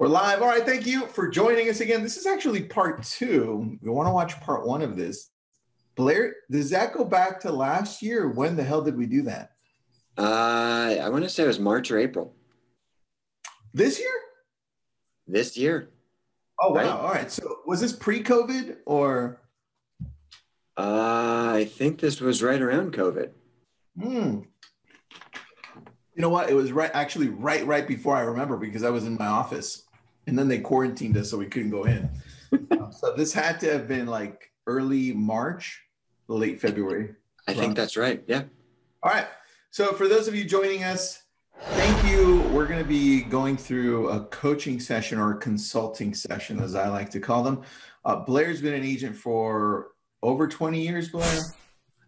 We're live. All right. Thank you for joining us again. This is actually part two. We want to watch part one of this. Blair, does that go back to last year? When the hell did we do that? Uh, I want to say it was March or April. This year? This year. Oh, wow. Right? All right. So was this pre COVID or? Uh, I think this was right around COVID. Hmm. You know what? It was right, actually, right, right before I remember because I was in my office and then they quarantined us so we couldn't go in. um, so this had to have been like early March, late February. I think that's right. Yeah. All right. So for those of you joining us, thank you. We're going to be going through a coaching session or a consulting session, as I like to call them. Uh, Blair's been an agent for over 20 years, Blair.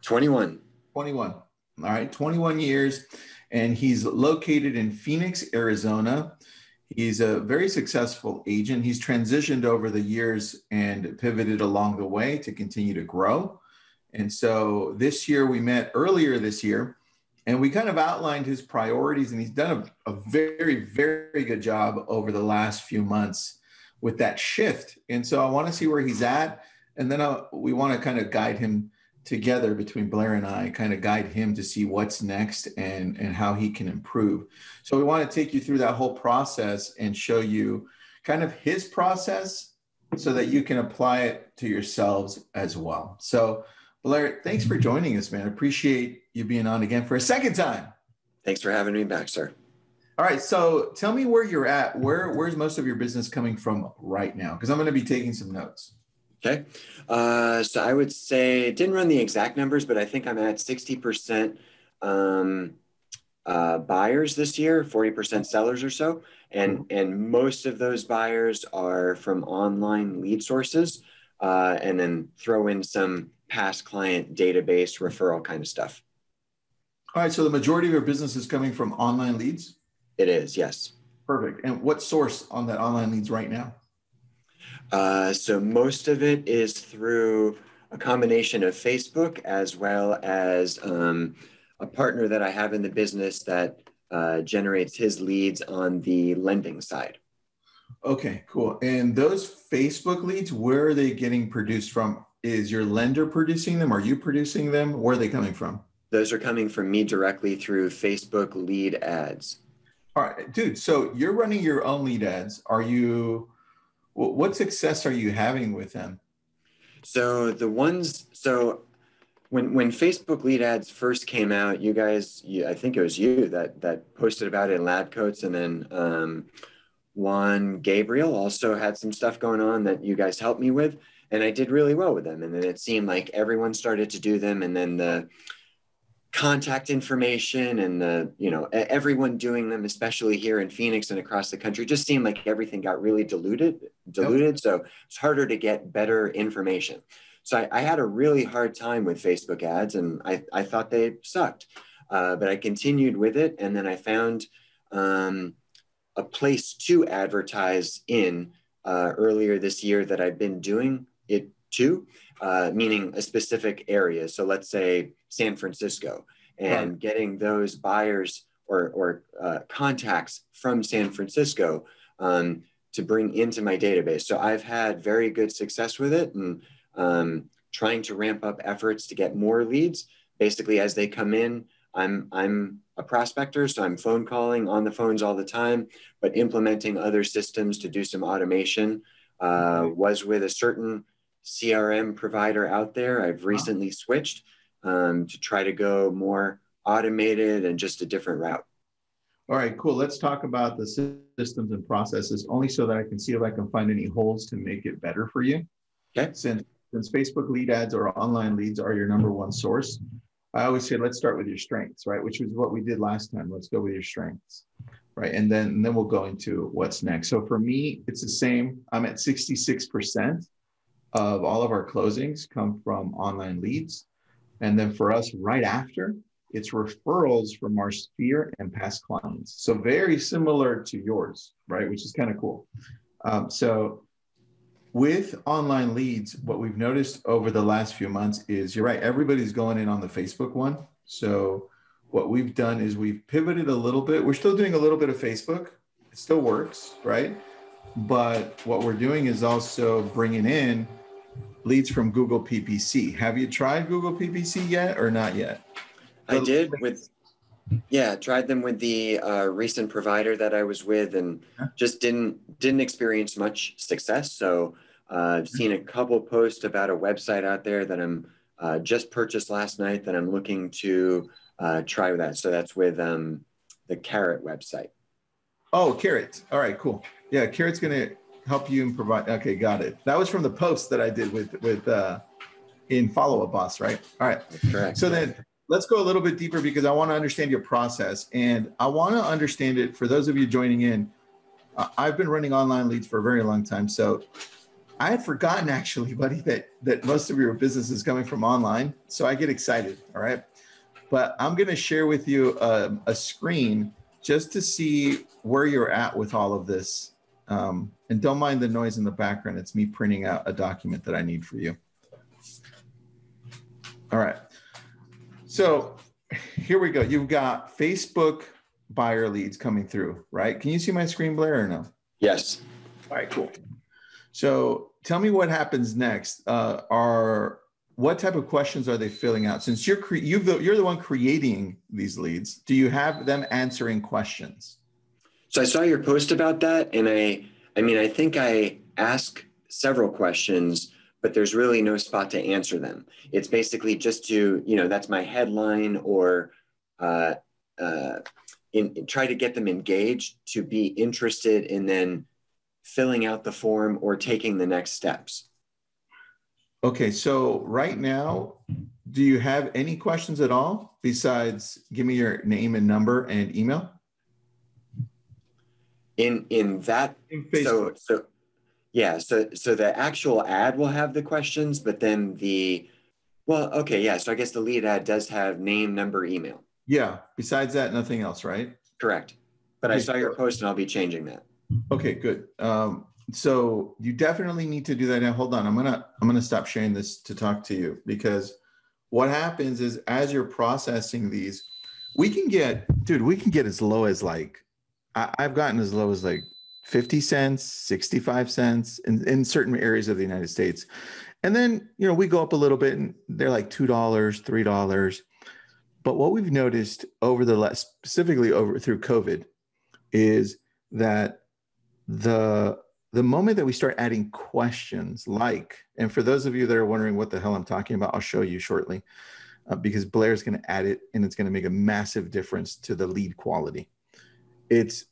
21. 21. All right. 21 years. And he's located in Phoenix, Arizona. He's a very successful agent. He's transitioned over the years and pivoted along the way to continue to grow. And so this year we met earlier this year and we kind of outlined his priorities and he's done a, a very, very good job over the last few months with that shift. And so I want to see where he's at. And then I, we want to kind of guide him together between Blair and I, kind of guide him to see what's next and, and how he can improve. So we want to take you through that whole process and show you kind of his process so that you can apply it to yourselves as well. So Blair, thanks for joining us, man. Appreciate you being on again for a second time. Thanks for having me back, sir. All right, so tell me where you're at. Where where's most of your business coming from right now? Because I'm going to be taking some notes. Okay. Uh, so I would say, didn't run the exact numbers, but I think I'm at 60% um, uh, buyers this year, 40% sellers or so. And, mm-hmm. and most of those buyers are from online lead sources. Uh, and then throw in some past client database referral kind of stuff. All right. So the majority of your business is coming from online leads? It is, yes. Perfect. And what source on that online leads right now? Uh, so most of it is through a combination of Facebook as well as um, a partner that I have in the business that uh, generates his leads on the lending side. Okay, cool. And those Facebook leads, where are they getting produced from? Is your lender producing them? Are you producing them? Where are they coming from? Those are coming from me directly through Facebook lead ads. All right, dude. So you're running your own lead ads. Are you what success are you having with them? So the ones, so when when Facebook lead ads first came out, you guys, you, I think it was you that that posted about it in lab coats, and then um, Juan Gabriel also had some stuff going on that you guys helped me with, and I did really well with them. And then it seemed like everyone started to do them, and then the contact information and the you know everyone doing them especially here in phoenix and across the country just seemed like everything got really diluted diluted yep. so it's harder to get better information so I, I, had a really hard time with facebook ads and i, I thought they sucked uh, but i continued with it and then i found um, a place to advertise in uh, earlier this year that i've been doing it to uh, meaning a specific area. So let's say San Francisco, and right. getting those buyers or, or uh, contacts from San Francisco um, to bring into my database. So I've had very good success with it and um, trying to ramp up efforts to get more leads. Basically, as they come in, I'm I'm a prospector, so I'm phone calling on the phones all the time, but implementing other systems to do some automation. Uh, was with a certain CRM provider out there. I've recently wow. switched um, to try to go more automated and just a different route. All right, cool. Let's talk about the systems and processes only so that I can see if I can find any holes to make it better for you. Okay. Since, since Facebook lead ads or online leads are your number one source, I always say let's start with your strengths, right? Which was what we did last time. Let's go with your strengths, right? And then and then we'll go into what's next. So for me, it's the same. I'm at 66% of all of our closings come from online leads. And then for us, right after, it's referrals from our sphere and past clients. So very similar to yours, right? Which is kind of cool. Um, so with online leads, what we've noticed over the last few months is you're right, everybody's going in on the Facebook one. So what we've done is we've pivoted a little bit. We're still doing a little bit of Facebook. It still works, right? but what we're doing is also bringing in leads from Google PPC. Have you tried Google PPC yet or not yet? I did with, yeah, tried them with the uh, recent provider that I was with, and just didn't didn't experience much success. So uh, I've seen a couple posts about a website out there that I'm uh, just purchased last night that I'm looking to uh, try with that. So that's with um, the Carrot website. Oh, Carrot. All right, cool. Yeah, Carrot's gonna help you and provide. Okay, got it. That was from the post that I did with with uh, in Follow Up Boss, right? All right. correct. So then let's go a little bit deeper because I want to understand your process and I want to understand it for those of you joining in. Uh, I've been running online leads for a very long time, so I had forgotten actually, buddy, that that most of your business is coming from online. So I get excited. All right, but I'm going to share with you a, a screen just to see where you're at with all of this um, and don't mind the noise in the background. It's me printing out a document that I need for you. All right. So here we go. You've got Facebook buyer leads coming through, right? Can you see my screen, Blair, or no? Yes. All right, cool. So tell me what happens next. Uh, are what type of questions are they filling out? Since you're cre- you you're the one creating these leads, do you have them answering questions? So I saw your post about that, and I, I mean, I think I ask several questions, but there's really no spot to answer them. It's basically just to, you know, that's my headline or uh, uh, in, in, try to get them engaged to be interested in then filling out the form or taking the next steps. Okay, so right now, do you have any questions at all besides give me your name and number and email? In in that in so so yeah so so the actual ad will have the questions but then the well okay yeah so i guess the lead ad does have name number email. Yeah besides that nothing else right? Correct. But okay. i saw your post and i'll be changing that. Okay good. Um, so you definitely need to do that. Now hold on. I'm gonna i'm gonna stop sharing this to talk to you because what happens is as you're processing these we can get dude we can get as low as like I, have gotten as low as like 50 cents, 65 cents in, in certain areas of the United States. And then, you know, we go up a little bit and they're like $2, $3. But what we've noticed over the last, specifically over through COVID, is that the the moment that we start adding questions like, and for those of you that are wondering what the hell I'm talking about, I'll show you shortly, uh, because Blair's going to add it and it's going to make a massive difference to the lead quality it's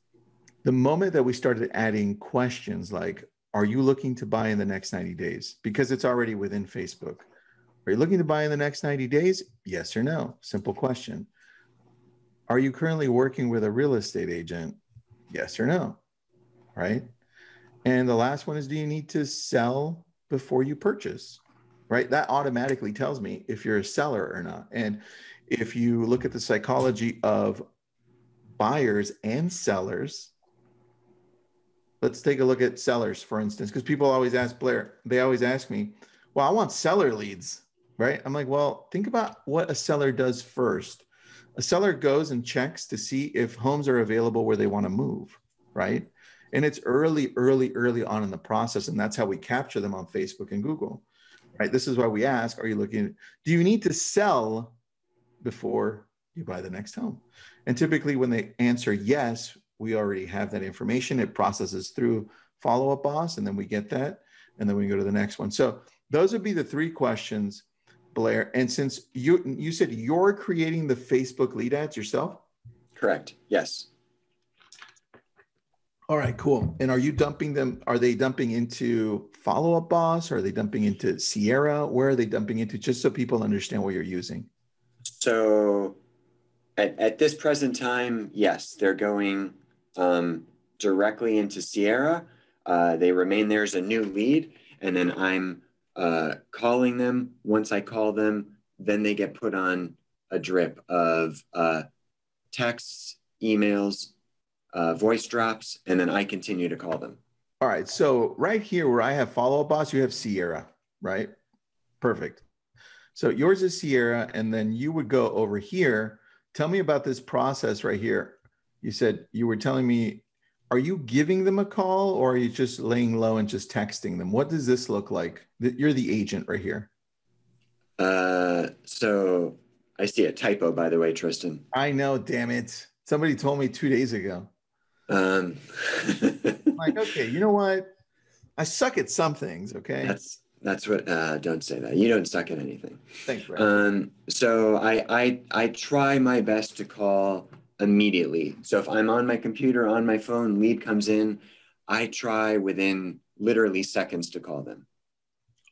the moment that we started adding questions like, are you looking to buy in the next 90 days? Because it's already within Facebook. Are you looking to buy in the next 90 days? Yes or no? Simple question. Are you currently working with a real estate agent? Yes or no? Right. And the last one is do you need to sell before you purchase? Right. That automatically tells me if you're a seller or not. And if you look at the psychology of buyers and sellers. Let's take a look at sellers, for instance, because people always ask Blair, they always ask me, well, I want seller leads, right? I'm like, well, think about what a seller does first. A seller goes and checks to see if homes are available where they want to move, right? And it's early, early, early on in the process. And that's how we capture them on Facebook and Google, right? This is why we ask, are you looking, do you need to sell before you buy the next home? And typically, when they answer yes, we already have that information. It processes through follow up boss, and then we get that. And then we go to the next one. So, those would be the three questions, Blair. And since you you said you're creating the Facebook lead ads yourself? Correct. Yes. All right, cool. And are you dumping them? Are they dumping into follow up boss? Or are they dumping into Sierra? Where are they dumping into? Just so people understand what you're using. So at, at this present time, yes, they're going um, directly into Sierra. Uh, they remain there as a new lead, and then I'm uh, calling them. Once I call them, then they get put on a drip of uh, texts, emails, uh, voice drops, and then I continue to call them. All right. So right here where I have follow up boss, you have Sierra, right? Perfect. So yours is Sierra, and then you would go over here Tell me about this process right here. You said you were telling me are you giving them a call or are you just laying low and just texting them? What does this look like? You're the agent right here. Uh, so I see a typo, by the way, Tristan. I know, damn it. Somebody told me two days ago. Um, like, okay, you know what? I suck at some things. Okay. That's that's what. Uh, don't say that. You don't suck at anything. Thanks, Brad. Um, so I I I try my best to call immediately. So if I'm on my computer, on my phone, lead comes in, I try within literally seconds to call them.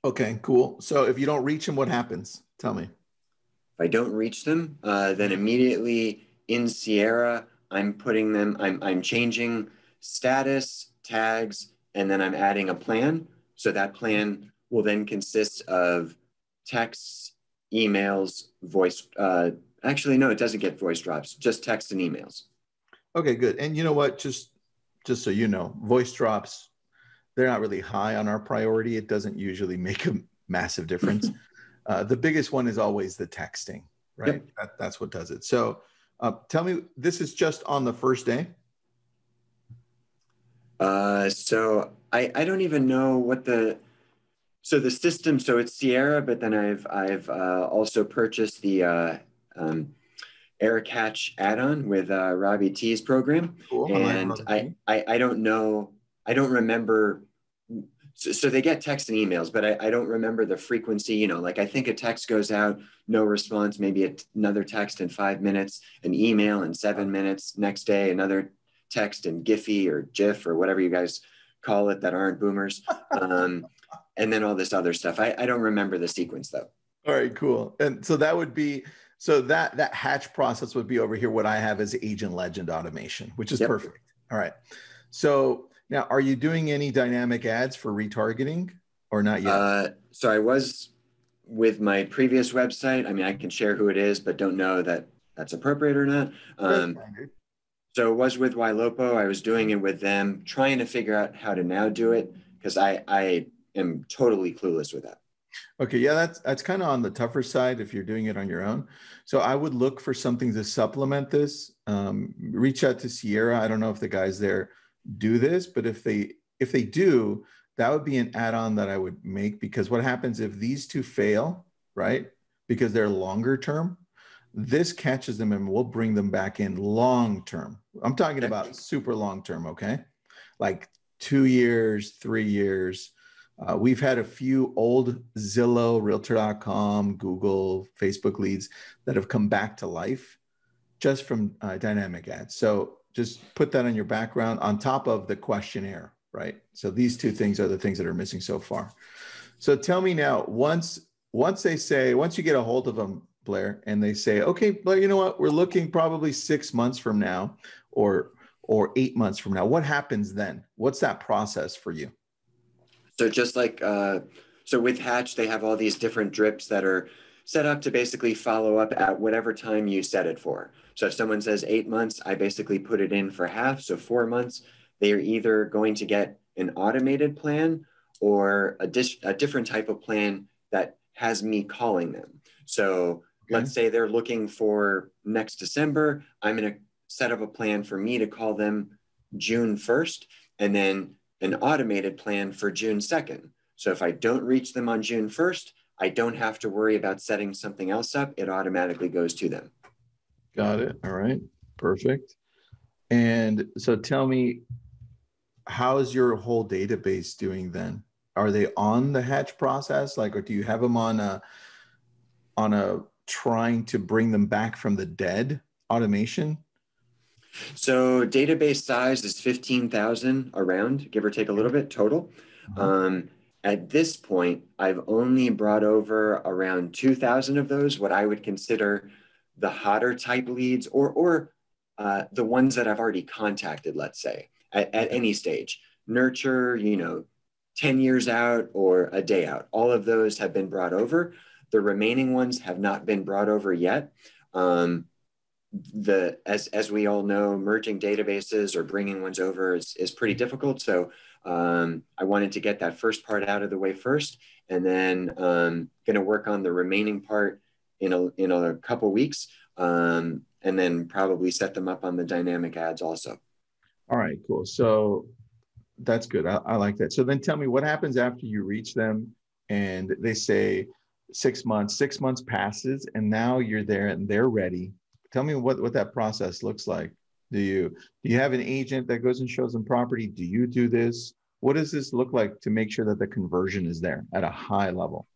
Okay, cool. So if you don't reach them, what happens? Tell me. If I don't reach them, uh, then immediately in Sierra, I'm putting them. I'm I'm changing status tags and then I'm adding a plan. So that plan will then consist of texts, emails, voice. Uh, actually, no, it doesn't get voice drops, just text and emails. Okay, good. And you know what? Just just so you know, voice drops, they're not really high on our priority. It doesn't usually make a massive difference. uh, the biggest one is always the texting, right? Yep. That, that's what does it. So uh, tell me, this is just on the first day? Uh, so I, I don't even know what the so the system so it's Sierra, but then I've I've uh, also purchased the uh, um, AirCatch add-on with uh, Robbie T's program, cool. and I, I I don't know I don't remember. So, so they get text and emails, but I, I don't remember the frequency. You know, like I think a text goes out, no response, maybe another text in five minutes, an email in seven minutes, next day another text and Giphy or GIF or whatever you guys call it that aren't boomers. Um, and then all this other stuff. I, I don't remember the sequence though. All right, cool. And so that would be so that that hatch process would be over here. What I have is agent legend automation, which is yep. perfect. All right. So now, are you doing any dynamic ads for retargeting or not yet? Uh, so I was with my previous website. I mean, I can share who it is, but don't know that that's appropriate or not. Um, so it was with Ylopo. I was doing it with them, trying to figure out how to now do it because I, I am totally clueless with that. Okay, yeah, that's that's kind of on the tougher side if you're doing it on your own. So I would look for something to supplement this. Um, reach out to Sierra. I don't know if the guys there do this, but if they if they do, that would be an add-on that I would make because what happens if these two fail, right? Because they're longer term, this catches them and we'll bring them back in long term. I'm talking about super long term, okay? Like two years, three years. Uh, we've had a few old Zillow, Realtor.com, Google, Facebook leads that have come back to life just from uh, dynamic ads. So just put that on your background on top of the questionnaire, right? So these two things are the things that are missing so far. So tell me now, once once they say, once you get a hold of them, Blair, and they say, okay, Blair, you know what? We're looking probably six months from now or or eight months from now. What happens then? What's that process for you? So just like uh, so with Hatch, they have all these different drips that are set up to basically follow up at whatever time you set it for. So if someone says eight months, I basically put it in for half, so four months. They are either going to get an automated plan or a, dis- a different type of plan that has me calling them. So Okay. Let's say they're looking for next December. I'm going to set up a plan for me to call them June 1st and then an automated plan for June 2nd. So if I don't reach them on June 1st, I don't have to worry about setting something else up. It automatically goes to them. Got it. All right. Perfect. And so tell me, how is your whole database doing then? Are they on the hatch process? Like, or do you have them on a on a trying to bring them back from the dead automation? So database size is 15,000 around, give or take a little bit total. Mm-hmm. Um, at this point, I've only brought over around 2,000 of those, what I would consider the hotter type leads or, or uh, the ones that I've already contacted, let's say, at, at any stage. Nurture, you know, 10 years out or a day out. All of those have been brought over. The remaining ones have not been brought over yet. Um, the as as we all know, merging databases or bringing ones over is, is pretty difficult. So um, I wanted to get that first part out of the way first, and then um, going to work on the remaining part in a in a couple weeks, um, and then probably set them up on the dynamic ads also. All right, cool. So that's good. I, I like that. So then tell me what happens after you reach them and they say six months, six months passes and now you're there and they're ready. Tell me what, what that process looks like. Do you do you have an agent that goes and shows them property? Do you do this? What does this look like to make sure that the conversion is there at a high level?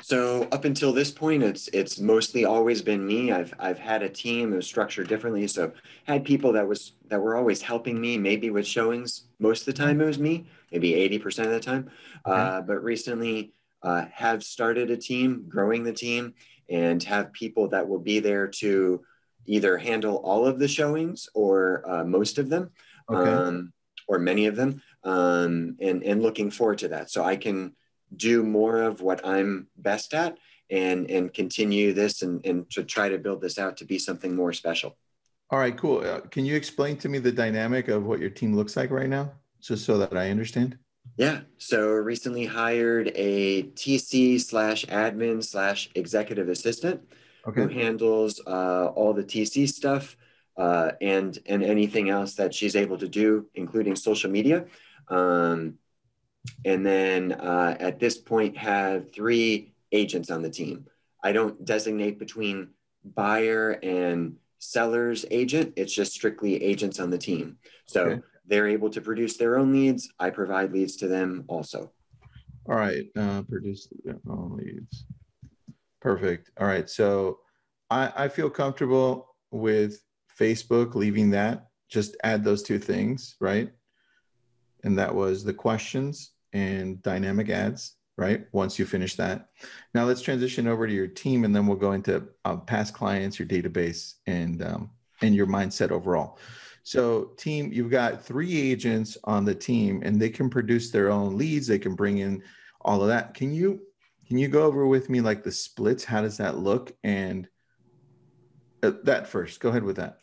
So up until this point, it's it's mostly always been me. I've I've had a team that was structured differently. So had people that was that were always helping me. Maybe with showings, most of the time it was me. Maybe eighty percent of the time. Okay. Uh, but recently, uh, have started a team, growing the team, and have people that will be there to either handle all of the showings or uh, most of them, okay. um, or many of them, um, and and looking forward to that. So I can do more of what I'm best at and and continue this and, and to try to build this out to be something more special. All right, cool. Uh, can you explain to me the dynamic of what your team looks like right now, just so that I understand? Yeah. So recently hired a TC slash admin slash executive assistant okay. who handles uh, all the TC stuff uh, and and anything else that she's able to do, including social media. Um, and then uh, at this point have three agents on the team. I don't designate between buyer and seller's agent. It's just strictly agents on the team. So okay. they're able to produce their own leads. I provide leads to them also. All right, uh, produce their own leads. Perfect. All right, so I, I feel comfortable with Facebook leaving that. Just add those two things, right? And that was the questions and dynamic ads, right? Once you finish that. Now let's transition over to your team and then we'll go into uh, past clients, your database, and, um, and your mindset overall. So team, you've got three agents on the team and they can produce their own leads. They can bring in all of that. Can you, can you go over with me like the splits? How does that look? And uh, that first, go ahead with that.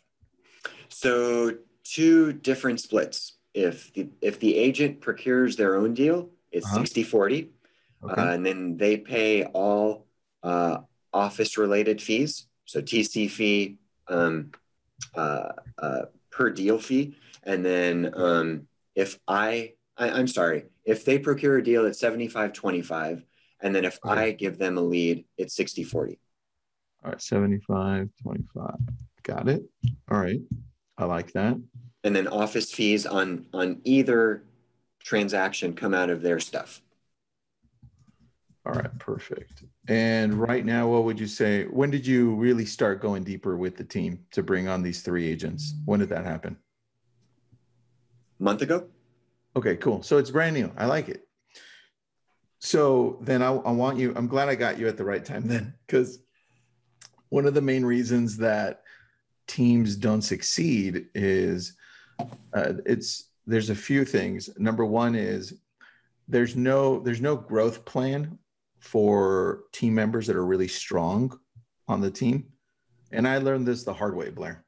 So two different splits if the if the agent procures their own deal, it's uh-huh. 60 40. Okay. Uh, and then they pay all uh, office related fees. So TC fee, um, uh, uh, per deal fee. And then um, if I, I, I'm sorry, if they procure a deal, it's 75 25. And then if okay. I give them a lead, it's 60 40. All right, 75 25. Got it. All right. I like that and then office fees on on either transaction come out of their stuff. All right, perfect. And right now, what would you say? When did you really start going deeper with the team to bring on these three agents? When did that happen? month ago. Okay, cool. So it's brand new. I like it. So then I, I want you, I'm glad I got you at the right time then, because one of the main reasons that teams don't succeed is uh, it's there's a few things. Number one is there's no there's no growth plan for team members that are really strong on the team, and I learned this the hard way, Blair.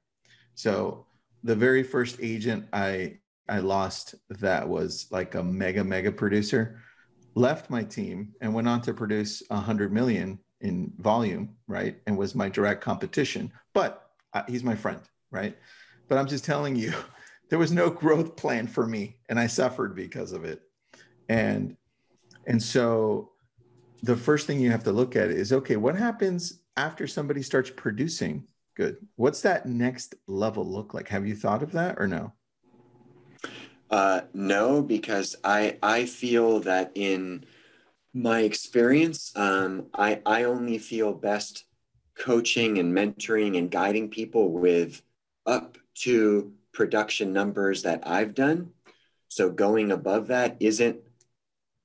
So the very first agent I I lost that was like a mega mega producer left my team and went on to produce a hundred million in volume, right? And was my direct competition, but he's my friend, right? But I'm just telling you, there was no growth plan for me and i suffered because of it and and so the first thing you have to look at is okay what happens after somebody starts producing good what's that next level look like have you thought of that or no uh, no because i i feel that in my experience um, i i only feel best coaching and mentoring and guiding people with up to production numbers that I've done. So going above that isn't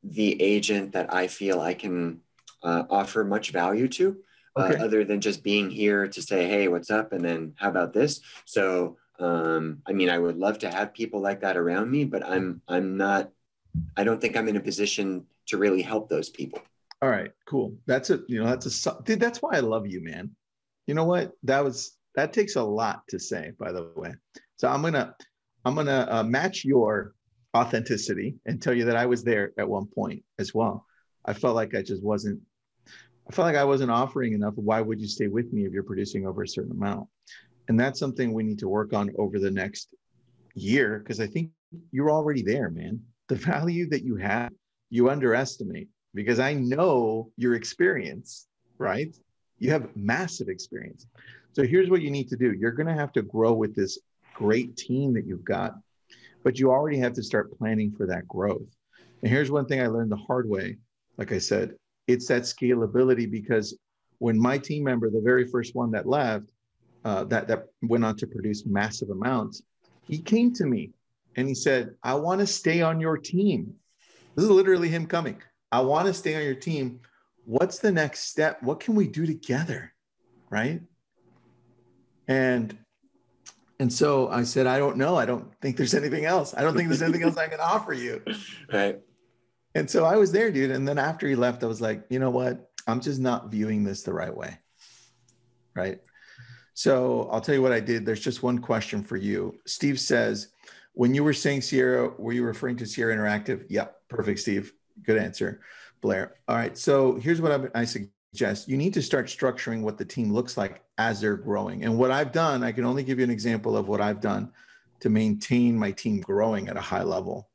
the agent that I feel I can uh, offer much value to, uh, other than just being here to say, hey, what's up? And then how about this? So, um, I mean, I would love to have people like that around me, but I'm, I'm not, I don't think I'm in a position to really help those people. All right, cool. That's a, you know, that's a, dude, that's why I love you, man. You know what? That was, that takes a lot to say, by the way. So I'm gonna I'm gonna uh, match your authenticity and tell you that I was there at one point as well. I felt like I just wasn't. I felt like I wasn't offering enough. Why would you stay with me if you're producing over a certain amount? And that's something we need to work on over the next year because I think you're already there, man. The value that you have, you underestimate because I know your experience, right? You have massive experience. So here's what you need to do you're going to have to grow with this great team that you've got, but you already have to start planning for that growth. And here's one thing I learned the hard way. Like I said, it's that scalability because when my team member, the very first one that left, uh, that that went on to produce massive amounts, he came to me and he said, "I want to stay on your team." This is literally him coming. I want to stay on your team. What's the next step? What can we do together? Right? And and so I said, I don't know. I don't think there's anything else. I don't think there's anything else I can offer you. Right. And so I was there, dude. And then after he left, I was like, you know what? I'm just not viewing this the right way. Right. So I'll tell you what I did. There's just one question for you. Steve says, when you were saying Sierra, were you referring to Sierra Interactive? Yep. Perfect, Steve. Good answer, Blair. All right. So here's what I suggest you need to start structuring what the team looks like as they're growing. And what I've done, I can only give you an example of what I've done to maintain my team growing at a high level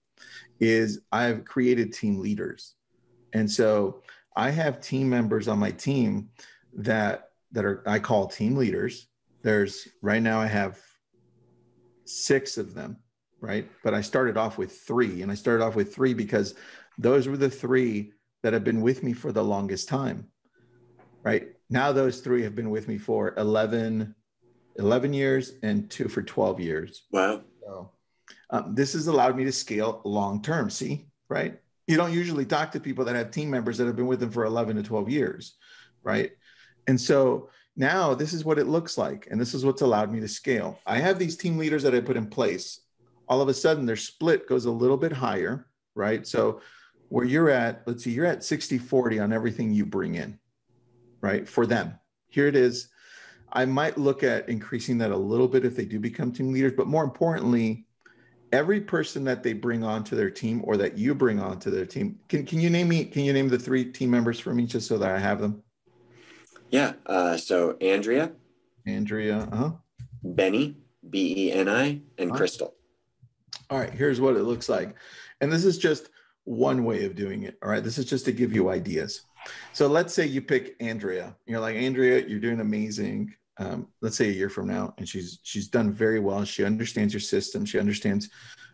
is I've created team leaders. And so I have team members on my team that that are I call team leaders. There's right now I have six of them, right? But I started off with 3 and I started off with 3 because those were the 3 that have been with me for the longest time. Right? Now those 3 have been with me for 11 11 years and two for 12 years. Wow. So um, this has allowed me to scale long term. See, right? You don't usually talk to people that have team members that have been with them for 11 to 12 years, right? And so now this is what it looks like. And this is what's allowed me to scale. I have these team leaders that I put in place. All of a sudden, their split goes a little bit higher, right? So where you're at, let's see, you're at 60 40 on everything you bring in, right? For them. Here it is. I might look at increasing that a little bit if they do become team leaders, but more importantly, every person that they bring onto their team or that you bring onto their team can, can you name me can you name the three team members for me just so that i have them yeah uh, so andrea andrea uh-huh. benny b-e-n-i and uh-huh. crystal all right here's what it looks like and this is just one way of doing it all right this is just to give you ideas so let's say you pick andrea you're like andrea you're doing amazing um, let's say a year from now, and she's she's done very well. She understands your system. She understands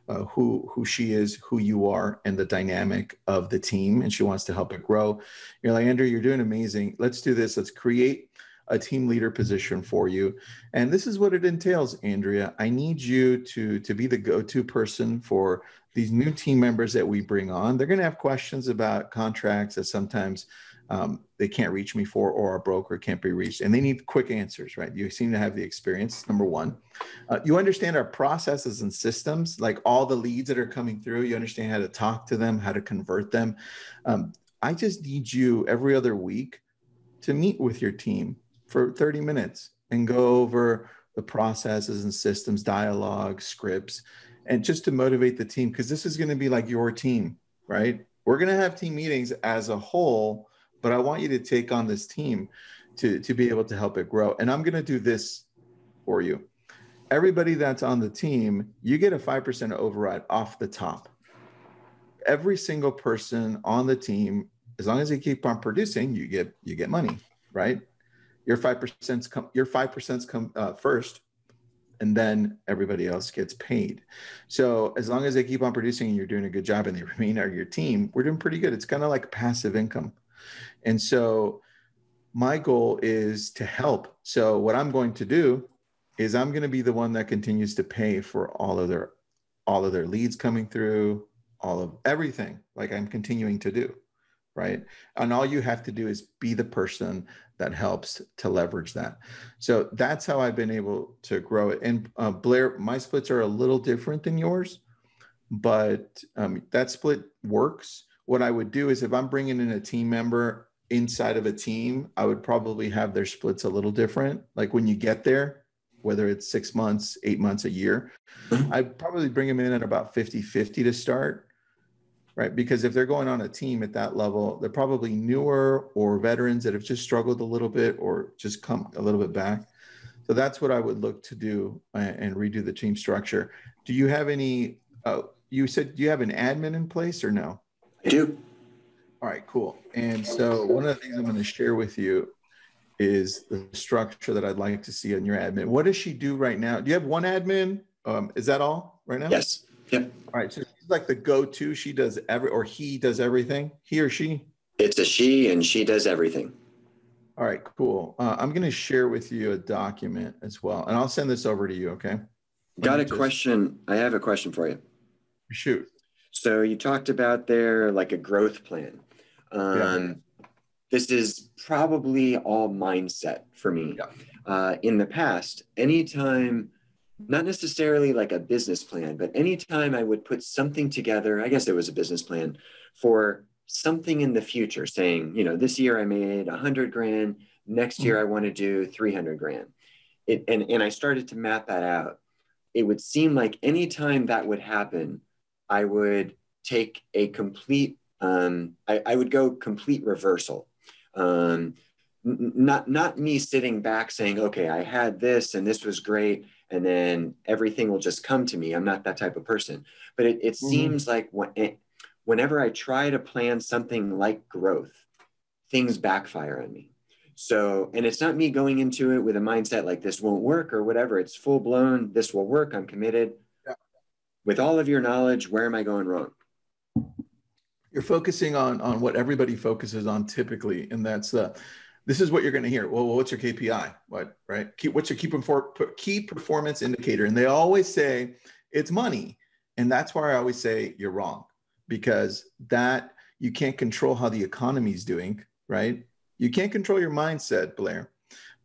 uh, who who she is, who you are, and the dynamic of the team, and she wants to help it grow. You're like Andrew, you're doing amazing. Let's do this. Let's create a team leader position for you, and this is what it entails, Andrea. I need you to to be the go-to person for these new team members that we bring on. They're going to have questions about contracts that sometimes um, they can't reach me for, or a broker can't be reached, and they need quick answers, right? You seem to have the experience. Number one, uh, you understand our processes and systems, like all the leads that are coming through. You understand how to talk to them, how to convert them. Um, I just need you every other week to meet with your team for 30 minutes and go over the processes and systems, dialogue, scripts, and just to motivate the team because this is going to be like your team, right? We're going to have team meetings as a whole but I want you to take on this team to, to be able to help it grow. And I'm going to do this for you. Everybody that's on the team, you get a 5% override off the top. Every single person on the team, as long as they keep on producing, you get you get money, right? Your 5% come your 5% come uh, first and then everybody else gets paid. So as long as they keep on producing and you're doing a good job and they remain are your team, we're doing pretty good. It's kind of like passive income. And so my goal is to help. So what I'm going to do is I'm going to be the one that continues to pay for all of their all of their leads coming through, all of everything like I'm continuing to do, right? And all you have to do is be the person that helps to leverage that. So that's how I've been able to grow it. And uh, Blair, my splits are a little different than yours, but um, that split works. What I would do is if I'm bringing in a team member inside of a team, I would probably have their splits a little different. Like when you get there, whether it's six months, eight months, a year, mm-hmm. I'd probably bring them in at about 50 50 to start, right? Because if they're going on a team at that level, they're probably newer or veterans that have just struggled a little bit or just come a little bit back. So that's what I would look to do and redo the team structure. Do you have any? Uh, you said do you have an admin in place or no? I do. All right, cool. And so one of the things I'm going to share with you is the structure that I'd like to see on your admin. What does she do right now? Do you have one admin? Um, is that all right now? Yes. Yep. All right. So she's like the go-to. She does every, or he does everything. He or she. It's a she, and she does everything. All right, cool. Uh, I'm going to share with you a document as well, and I'll send this over to you. Okay. Got a just... question. I have a question for you. Shoot. So you talked about there like a growth plan. Um, yeah. This is probably all mindset for me. Yeah. Uh, in the past, anytime, not necessarily like a business plan, but anytime I would put something together, I guess it was a business plan for something in the future, saying, you know, this year I made a hundred grand, next year mm-hmm. I want to do 300 grand. It, and, and I started to map that out. It would seem like anytime that would happen, I would take a complete um, I, I, would go complete reversal. Um, n- not not me sitting back saying, okay, I had this and this was great, and then everything will just come to me. I'm not that type of person. But it, it mm-hmm. seems like when, it, eh, whenever I try to plan something like growth, things backfire on me. So, and it's not me going into it with a mindset like this won't work or whatever. It's full blown. This will work. I'm committed. Yeah. With all of your knowledge, where am I going wrong? You're focusing on on what everybody focuses on typically, and that's uh, this is what you're going to hear. Well, what's your KPI? What right? Keep, what's your key, perfor- key performance indicator? And they always say it's money, and that's why I always say you're wrong because that you can't control how the economy is doing, right? You can't control your mindset, Blair.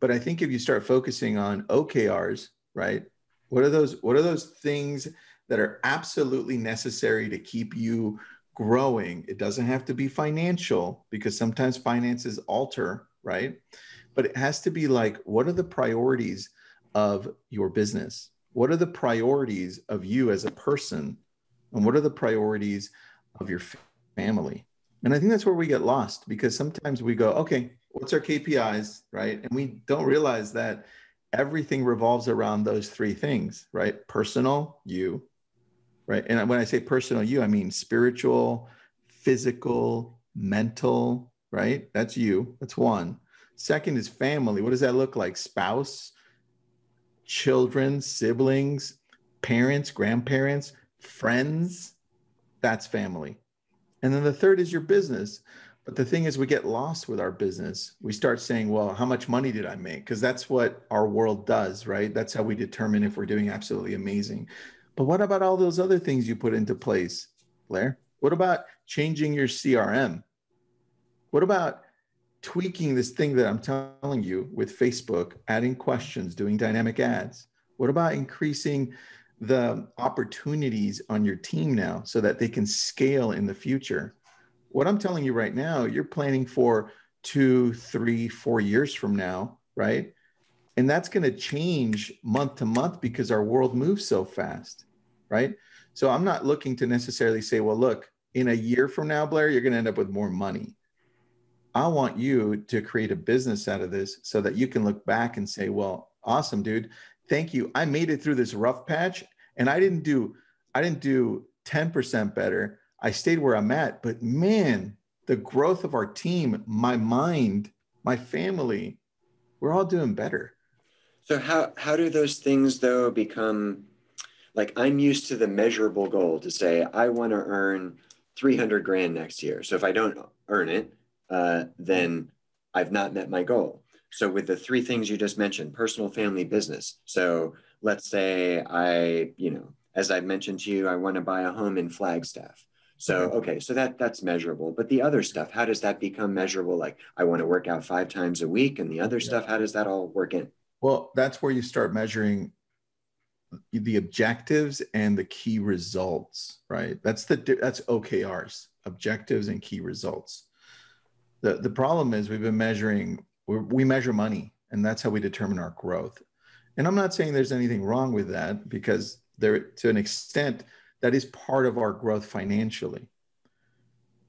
But I think if you start focusing on OKRs, right? What are those? What are those things that are absolutely necessary to keep you growing. It doesn't have to be financial because sometimes finances alter, right? But it has to be like, what are the priorities of your business? What are the priorities of you as a person? And what are the priorities of your family? And I think that's where we get lost because sometimes we go, okay, what's our KPIs, right? And we don't realize that everything revolves around those three things, right? Personal, you, right? And when I say personal you, I mean spiritual, physical, mental, right? That's you. That's one. Second is family. What does that look like? Spouse, children, siblings, parents, grandparents, friends. That's family. And then the third is your business. But the thing is, we get lost with our business. We start saying, well, how much money did I make? Because that's what our world does, right? That's how we determine if we're doing absolutely amazing. But what about all those other things you put into place, Blair? What about changing your CRM? What about tweaking this thing that I'm telling you with Facebook, adding questions, doing dynamic ads? What about increasing the opportunities on your team now so that they can scale in the future? What I'm telling you right now, you're planning for two, three, four years from now, right? And that's going to change month to month because our world moves so fast right? So I'm not looking to necessarily say, well, look, in a year from now, Blair, you're going to end up with more money. I want you to create a business out of this so that you can look back and say, well, awesome, dude. Thank you. I made it through this rough patch and I didn't do I didn't do 10% better. I stayed where I'm at, but man, the growth of our team, my mind, my family, we're all doing better. So how how do those things though become like I'm used to the measurable goal to say I want to earn 300 grand next year. So if I don't earn it, uh, then I've not met my goal. So with the three things you just mentioned, personal, family, business. So let's say I, you know, as I mentioned to you, I want to buy a home in Flagstaff. So okay, so that that's measurable. But the other stuff, how does that become measurable? Like I want to work out five times a week, and the other yeah. stuff, how does that all work in? Well, that's where you start measuring the objectives and the key results, right? That's the that's OKRs, objectives and key results. The the problem is we've been measuring we measure money and that's how we determine our growth. And I'm not saying there's anything wrong with that because there to an extent that is part of our growth financially.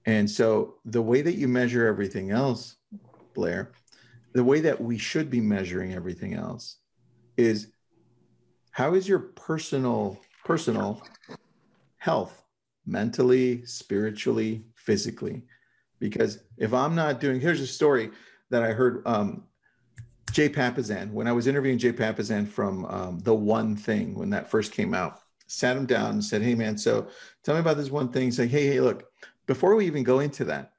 And so the way that you measure everything else, Blair, the way that we should be measuring everything else is how is your personal personal health mentally spiritually physically? Because if i'm not doing here's a story that i heard um, jay papasan when i was interviewing jay papasan from um, the one thing when that first came out sat him down and said hey man so tell me about this one thing. Say hey hey look before we even go into that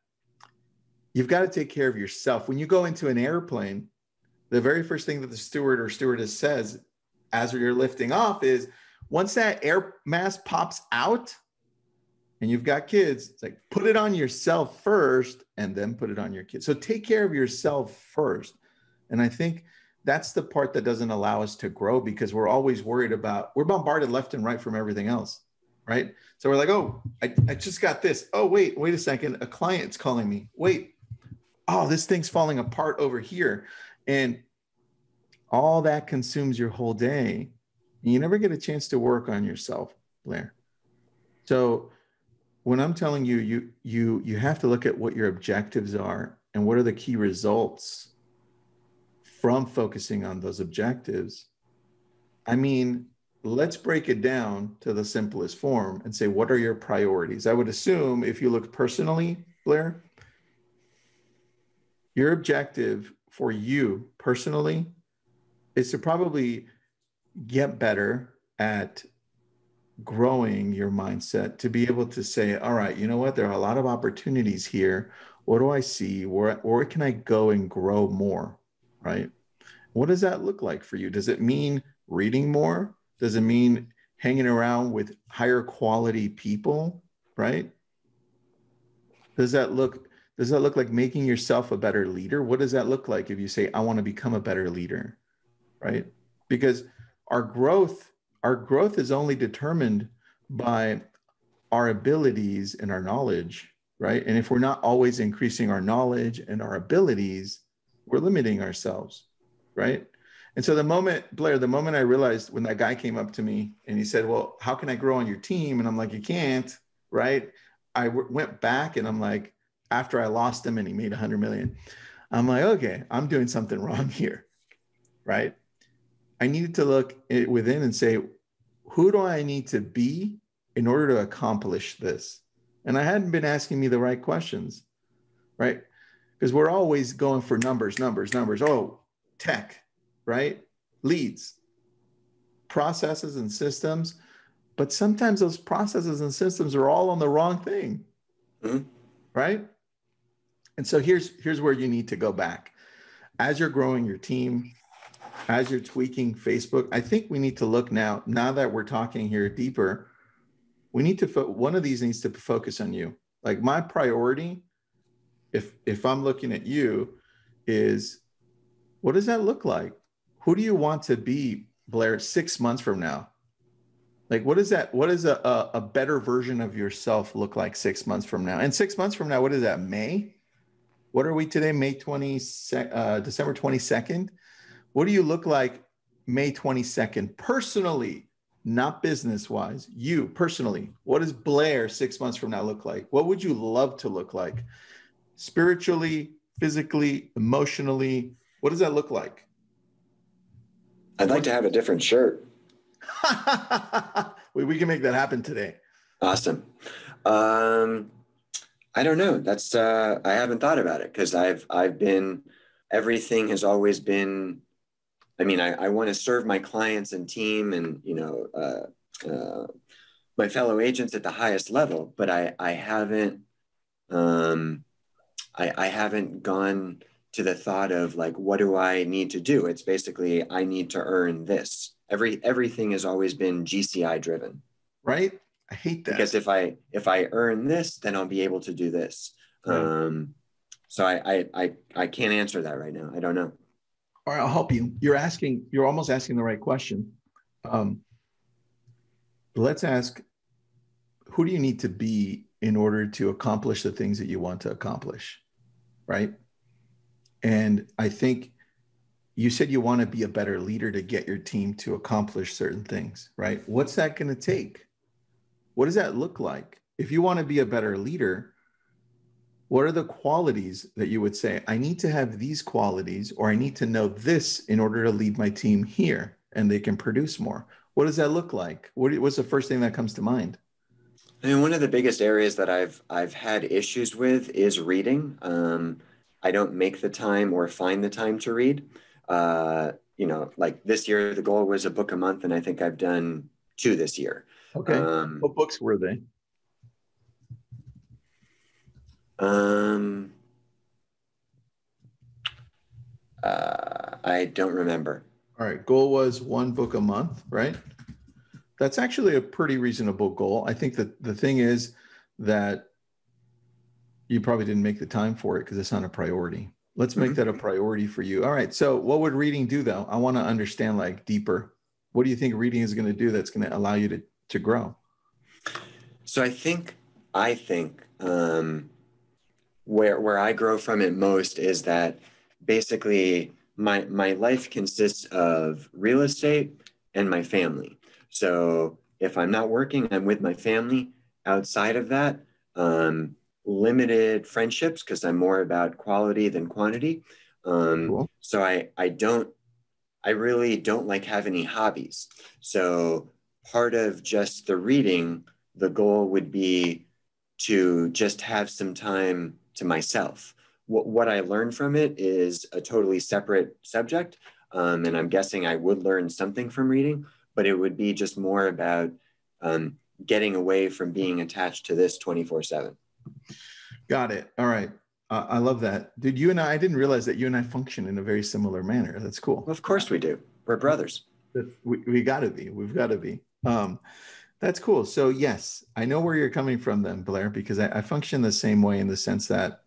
you've got to take care of yourself. When you go into an airplane the very first thing that the steward or stewardess says as you're lifting off is once that air mask pops out and you've got kids, it's like put it on yourself first and then put it on your kids. So take care of yourself first. And I think that's the part that doesn't allow us to grow because we're always worried about, we're bombarded left and right from everything else. Right. So we're like, oh, I, I just got this. Oh, wait, wait a second. A client's calling me. Wait. Oh, this thing's falling apart over here and all that consumes your whole day and you never get a chance to work on yourself blair. So when i'm telling you you you you have to look at what your objectives are and what are the key results from focusing on those objectives. I mean let's break it down to the simplest form and say what are your priorities? I would assume if you look personally blair your objective for you personally is to probably get better at growing your mindset to be able to say, all right, you know what? There are a lot of opportunities here. What do I see? Where, where can I go and grow more? Right. What does that look like for you? Does it mean reading more? Does it mean hanging around with higher quality people? Right. Does that look does that look like making yourself a better leader? What does that look like if you say, I want to become a better leader? Right. Because our growth our growth is only determined by our abilities and our knowledge right? And if we're not always increasing our knowledge and our abilities we're limiting ourselves right? And so the moment blair the moment i realized when that guy came up to me and he said well how can i grow on your team? And i'm like you can't right? I w- went back and i'm like after i lost him and he made 100 million i'm like okay i'm doing something wrong here right I needed to look within and say, who do I need to be in order to accomplish this? And I hadn't been asking me the right questions, right? Because we're always going for numbers, numbers, numbers. Oh, tech, right? Leads, processes and systems. But sometimes those processes and systems are all on the wrong thing, mm-hmm. right? And so here's here's where you need to go back. As you're growing your team, as you're tweaking Facebook, I think we need to look now, now that we're talking here deeper, we need to, fo- one of these needs to focus on you. Like my priority, if, if I'm looking at you is what does that look like? Who do you want to be Blair six months from now? Like what is that? What does a, a, better version of yourself look like six months from now? And six months from now, what is that? May? What are we today? May 20, uh, December 22nd what do you look like May 22nd personally, not business wise? You personally, what does Blair six months from now look like? What would you love to look like? Spiritually, physically, emotionally? What does that look like? I'd like to have a different shirt. we, we can make that happen today. Awesome. Um, I don't know. That's uh, I haven't thought about it because I've I've been everything has always been I mean, I, I want to serve my clients and team and, you know, uh, uh, my fellow agents at the highest level, but I, I haven't, um, I, I haven't gone to the thought of like, what do I need to do? It's basically, I need to earn this. Every, everything has always been GCI driven. Right. I hate that. Because if I, if I earn this, then I'll be able to do this. Right. Um, so I, I, I, I can't answer that right now. I don't know or I'll help you. You're asking, you're almost asking the right question. Um, let's ask who do you need to be in order to accomplish the things that you want to accomplish? Right. And I think you said you want to be a better leader to get your team to accomplish certain things, right? What's that going to take? What does that look like? If you want to be a better leader, what are the qualities that you would say i need to have these qualities or i need to know this in order to lead my team here and they can produce more. What does that look like? What, what's the first thing that comes to mind? I mean, one of the biggest areas that I've I've had issues with is reading. Um, I don't make the time or find the time to read. Uh, you know, like this year, the goal was a book a month, and I think I've done two this year. Okay. Um, what books were they? Um, uh, I don't remember. All right. Goal was one book a month, right? That's actually a pretty reasonable goal. I think that the thing is that you probably didn't make the time for it because it's not a priority. Let's make mm-hmm. that a priority for you. All right. So, what would reading do though? I want to understand like deeper. What do you think reading is going to do that's going to allow you to to grow? So, I think I think um, where where I grow from it most is that basically my my life consists of real estate and my family. So if I'm not working, I'm with my family. Outside of that, um, limited friendships because I'm more about quality than quantity. Um, cool. So I I don't I really don't like have any hobbies. So part of just the reading, the goal would be to just have some time to myself. What, what I learned from it is a totally separate subject. Um, and I'm guessing I would learn something from reading, but it would be just more about um, getting away from being attached to this 24 7. Got it. All right. Uh, I love that. Did you and I, I didn't realize that you and I function in a very similar manner. That's cool. Of course we do. We're brothers. We, we got to be. We've got to be. Um, that's cool. So, yes, I know where you're coming from then, Blair, because I, I function the same way in the sense that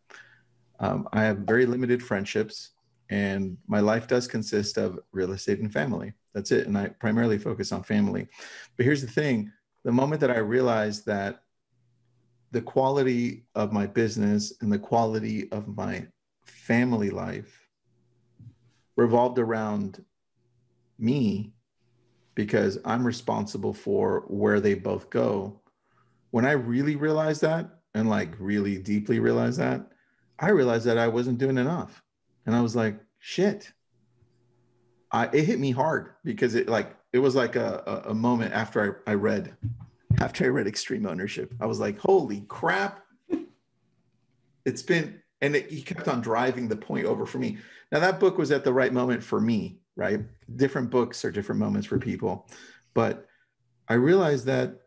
um, I have very limited friendships and my life does consist of real estate and family. That's it. And I primarily focus on family. But here's the thing the moment that I realized that the quality of my business and the quality of my family life revolved around me because I'm responsible for where they both go. When I really realized that and like really deeply realized that, I realized that I wasn't doing enough. And I was like, shit. I, it hit me hard because it like it was like a, a, a moment after I, I read after I read Extreme Ownership. I was like, holy crap. It's been and it, he kept on driving the point over for me. Now that book was at the right moment for me, right? Different books are different moments for people. But I realized that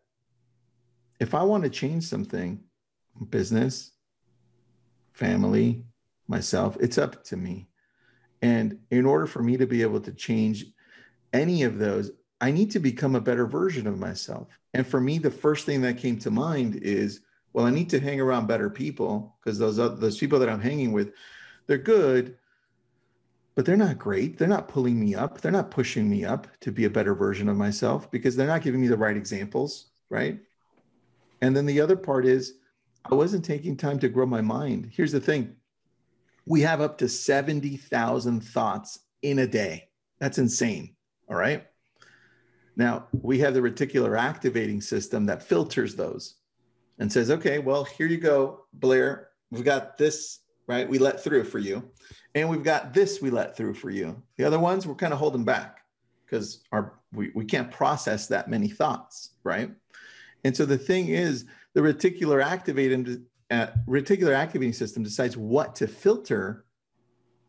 if I want to change something, business, family, myself, it's up to me. And in order for me to be able to change any of those, I need to become a better version of myself. And for me, the first thing that came to mind is, well, I need to hang around better people because those those people that I'm hanging with, they're good, but they're not great. They're not pulling me up. They're not pushing me up to be a better version of myself because they're not giving me the right examples, right? And then the other part is I wasn't taking time to grow my mind. Here's the thing we have up to 70,000 thoughts in a day. That's insane. All right. Now, we have the reticular activating system that filters those and says, okay, well, here you go, Blair. We've got this, right? We let through for you. And we've got this we let through for you. The other ones we're kind of holding back because our we, we can't process that many thoughts, right? And so the thing is, the reticular activating uh, reticular activating system decides what to filter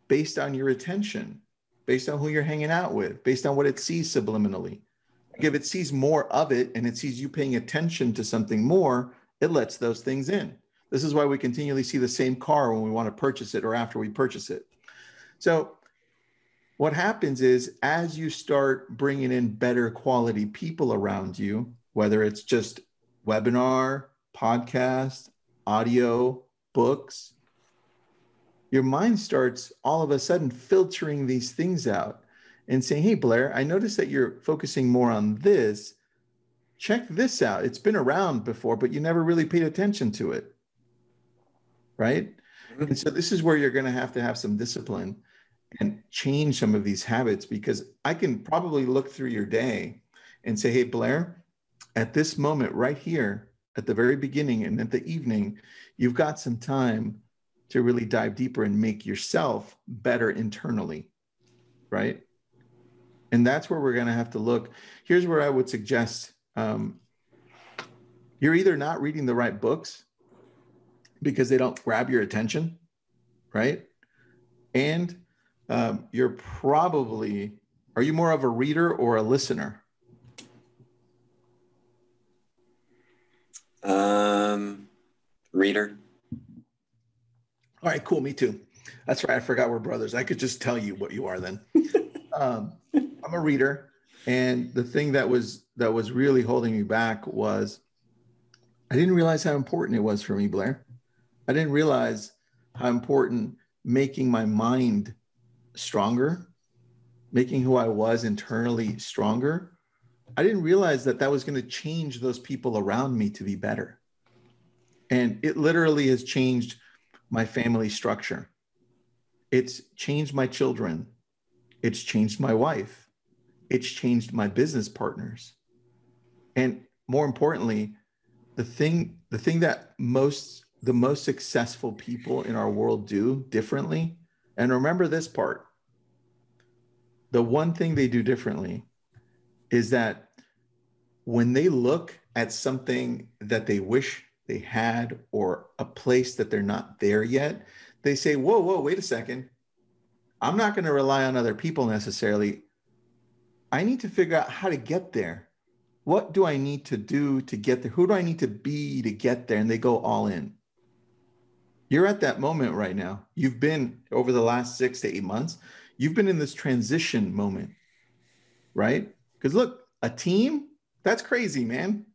based on your attention, based on who you're hanging out with, based on what it sees subliminally. Like if it sees more of it and it sees you paying attention to something more, it lets those things in. This is why we continually see the same car when we want to purchase it or after we purchase it. So, what happens is as you start bringing in better quality people around you, whether it's just webinar, podcast, audio, books, your mind starts all of a sudden filtering these things out and saying, Hey, Blair, I noticed that you're focusing more on this. Check this out. It's been around before, but you never really paid attention to it. Right. Mm-hmm. And so this is where you're going to have to have some discipline and change some of these habits because I can probably look through your day and say, Hey, Blair, at this moment right here, at the very beginning and at the evening, you've got some time to really dive deeper and make yourself better internally, right? And that's where we're going to have to look. Here's where I would suggest um, you're either not reading the right books because they don't grab your attention, right? And um, you're probably, are you more of a reader or a listener? Um, reader. All right, cool. Me too. That's right. I forgot we're brothers. I could just tell you what you are then. um, I'm a reader, and the thing that was that was really holding me back was I didn't realize how important it was for me, Blair. I didn't realize how important making my mind stronger, making who I was internally stronger. I didn't realize that that was going to change those people around me to be better. And it literally has changed my family structure. It's changed my children. It's changed my wife. It's changed my business partners. And more importantly, the thing the thing that most the most successful people in our world do differently and remember this part the one thing they do differently is that when they look at something that they wish they had or a place that they're not there yet they say whoa whoa wait a second i'm not going to rely on other people necessarily i need to figure out how to get there what do I need to do to get there? Who do I need to be to get there? And they go all in. You're at that moment right now. You've been over the last six to eight months, you've been in this transition moment, right? Because look, a team, that's crazy, man.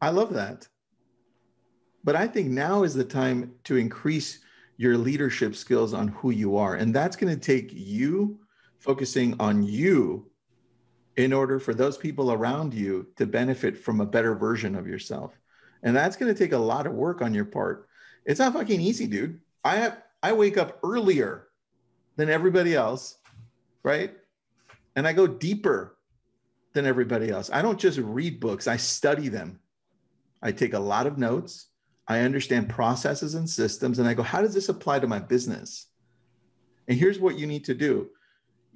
I love that. But I think now is the time to increase your leadership skills on who you are. And that's going to take you focusing on you in order for those people around you to benefit from a better version of yourself. And that's going to take a lot of work on your part. It's not fucking easy, dude. I have I wake up earlier than everybody else, right? And I go deeper than everybody else. I don't just read books, I study them. I take a lot of notes. I understand processes and systems and I go, how does this apply to my business? And here's what you need to do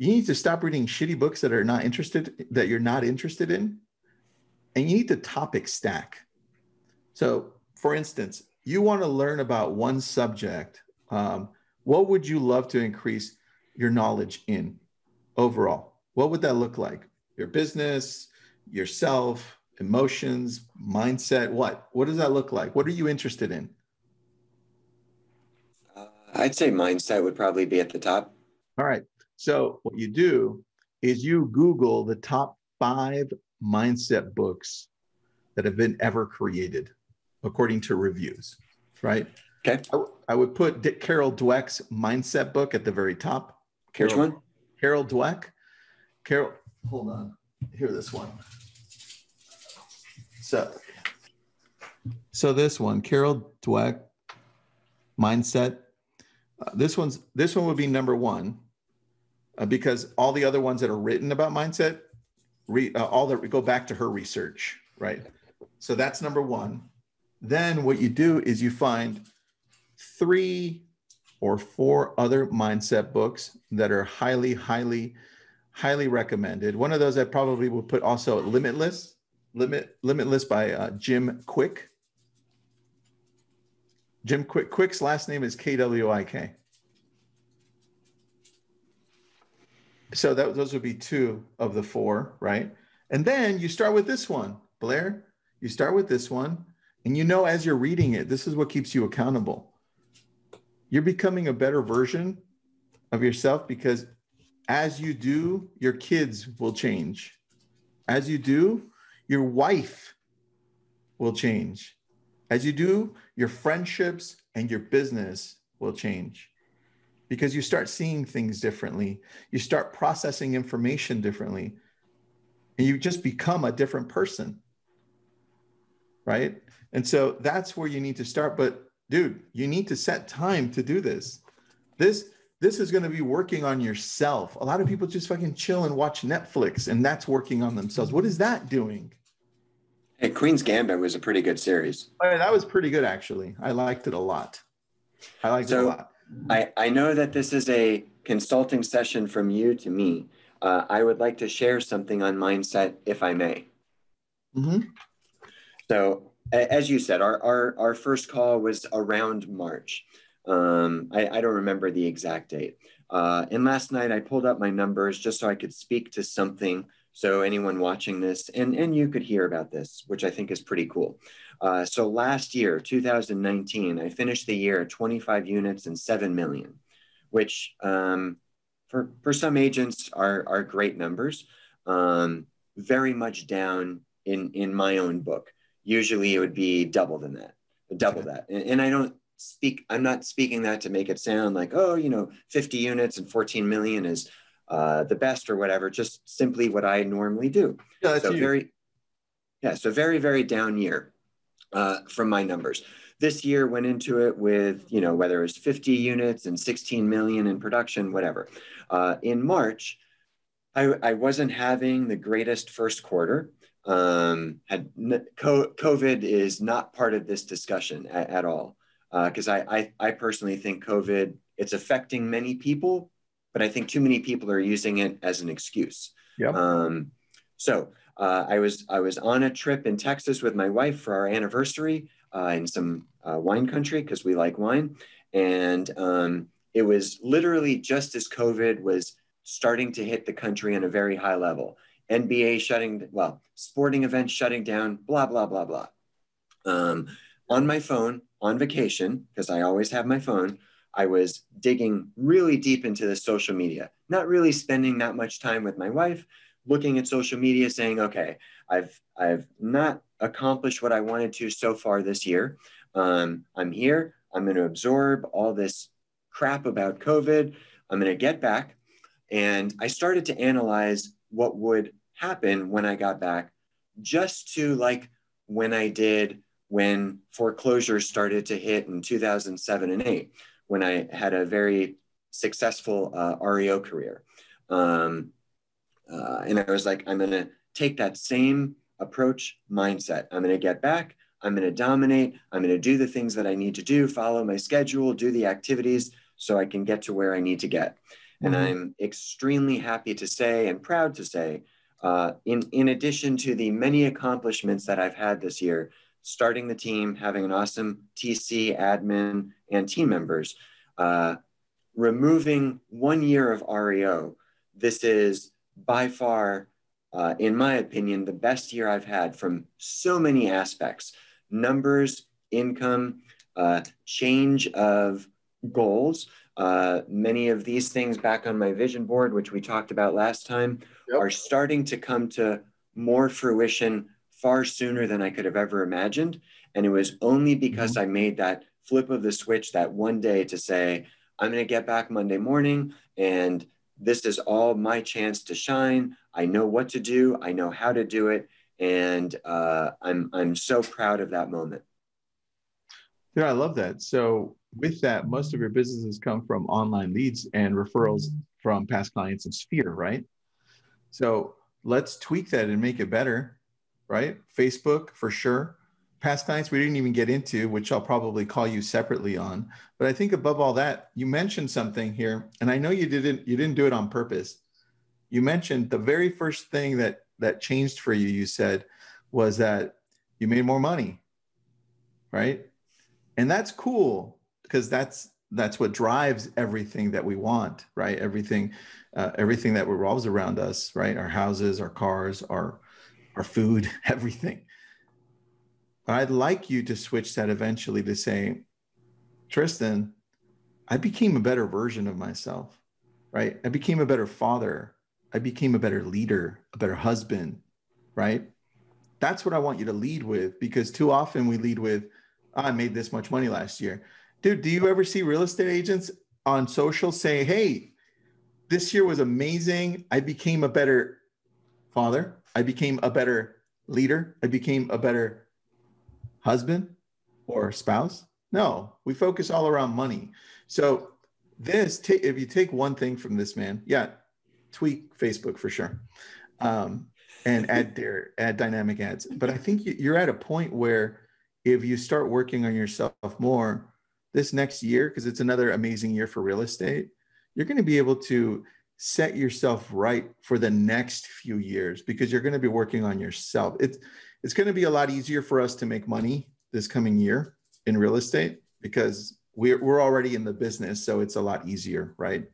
you need to stop reading shitty books that are not interested that you're not interested in and you need to topic stack so for instance you want to learn about one subject um, what would you love to increase your knowledge in overall? What would that look like? Your business yourself emotions mindset what? What does that look like? What are you interested in? Uh, i'd say mindset would probably be at the top. All right. So what you do is you Google the top five mindset books that have been ever created, according to reviews, right? Okay. I, I would put Dick Carol Dweck's mindset book at the very top. Carol, Which one? Carol Dweck. Carol, hold on. Here, this one. So, so this one, Carol Dweck, mindset. Uh, this one's this one would be number one uh, because all the other ones that are written about mindset, re, uh, all that go back to her research, right? So that's number one. Then what you do is you find three or four other mindset books that are highly, highly, highly recommended. One of those I probably would put also Limitless, Limit Limitless by uh, Jim Kwik. Jim Kwik Kwik's last name is K W I K. So that those would be two of the four, right? And then you start with this one, Blair. You start with this one, and you know as you're reading it, this is what keeps you accountable. You're becoming a better version of yourself because as you do, your kids will change. As you do, your wife will change. As you do, your friendships and your business will change because you start seeing things differently. You start processing information differently. And you just become a different person. Right. And so that's where you need to start. But dude, you need to set time to do this. This this is going to be working on yourself. A lot of people just fucking chill and watch Netflix, and that's working on themselves. What is that doing? Hey, Queen's Gambit was a pretty good series. Oh, that was pretty good, actually. I liked it a lot. I liked so, it a lot. I, I know that this is a consulting session from you to me, uh, I would like to share something on mindset, if I may. Mm-hmm. So, as you said, our, our, our first call was around March. Um, I, I, don't remember the exact date. Uh, and last night I pulled up my numbers just so I could speak to something so anyone watching this and, and you could hear about this, which I think is pretty cool. Uh, so last year, 2019, I finished the year at 25 units and 7 million, which um, for, for some agents are, are great numbers, um, very much down in, in my own book. Usually it would be double than that, double that. And, and I don't speak, I'm not speaking that to make it sound like, oh, you know, 50 units and 14 million is uh, the best or whatever, just simply what I normally do. Yeah, so very, yeah, so very, very down year uh, from my numbers. This year went into it with, you know, whether it was 50 units and 16 million in production, whatever. Uh, in March, I, I wasn't having the greatest first quarter. Um, had COVID is not part of this discussion at, at all because uh, I, I, I personally think COVID it's affecting many people, but I think too many people are using it as an excuse. Yeah. Um, so uh, I was I was on a trip in Texas with my wife for our anniversary uh, in some uh, wine country because we like wine, and um, it was literally just as COVID was starting to hit the country on a very high level. NBA shutting, well, sporting events shutting down, blah blah blah blah. Um, on my phone, on vacation, because I always have my phone, I was digging really deep into the social media, not really spending that much time with my wife, looking at social media saying, okay, I've, I've not accomplished what I wanted to so far this year. Um, I'm here. I'm going to absorb all this crap about COVID. I'm going to get back. And I started to analyze what would happen when I got back, just to like when I did when foreclosures started to hit in 2007 and 8, when I had a very successful uh, REO career. Um, uh, and I was like, I'm going to take that same approach mindset. I'm going to get back. I'm going to dominate. I'm going to do the things that I need to do, follow my schedule, do the activities so I can get to where I need to get. Mm-hmm. And I'm extremely happy to say and proud to say, uh, in, in addition to the many accomplishments that I've had this year, starting the team, having an awesome TC, admin, and team members, uh, removing one year of REO, this is by far, uh, in my opinion, the best year I've had from so many aspects numbers, income, uh, change of goals. Uh, many of these things back on my vision board, which we talked about last time, yep. are starting to come to more fruition far sooner than I could have ever imagined. And it was only because mm-hmm. I made that flip of the switch that one day to say, I'm going to get back Monday morning and this is all my chance to shine. I know what to do, I know how to do it. And uh, I'm, I'm so proud of that moment. Yeah, I love that. So, with that, most of your businesses come from online leads and referrals from past clients and Sphere, right? So, let's tweak that and make it better right? Facebook for sure. Past clients we didn't even get into, which I'll probably call you separately on. But I think above all that, you mentioned something here, and I know you didn't you didn't do it on purpose. You mentioned the very first thing that that changed for you. You said was that you made more money, right? And that's cool because that's that's what drives everything that we want, right? Everything, uh, everything that revolves around us, right? Our houses, our cars, our our food, everything. But I'd like you to switch that eventually to say, Tristan, I became a better version of myself, right? I became a better father. I became a better leader, a better husband, right? That's what I want you to lead with because too often we lead with, oh, I made this much money last year. Dude, do you ever see real estate agents on social say, hey, this year was amazing. I became a better father. I became a better leader. I became a better husband or spouse. No, we focus all around money. So this, t- if you take one thing from this man, yeah, tweak Facebook for sure, um, and add their add dynamic ads. But I think you're at a point where if you start working on yourself more this next year, because it's another amazing year for real estate, you're going to be able to set yourself right for the next few years because you're going to be working on yourself. It's it's going to be a lot easier for us to make money this coming year in real estate because we're we're already in the business, so it's a lot easier, right?